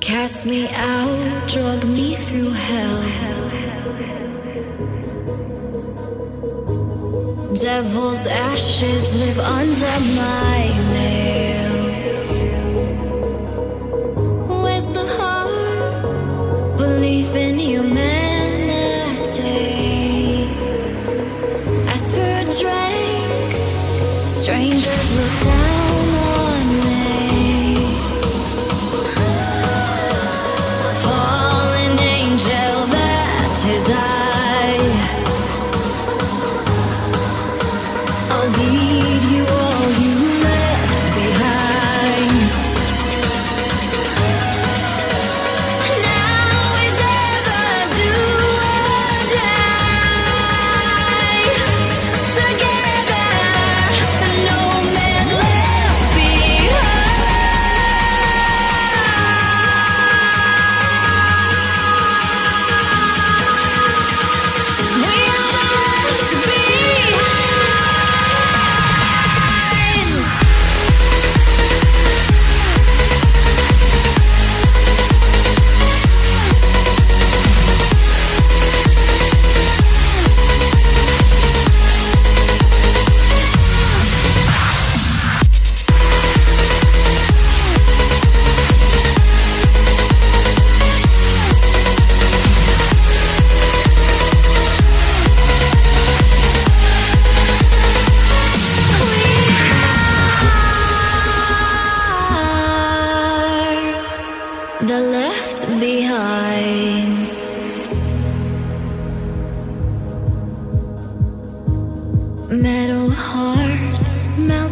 Cast me out, drug me through hell. Devil's ashes live under my nails. Where's the heart? Belief in humanity. Ask for a drink. Strangers look down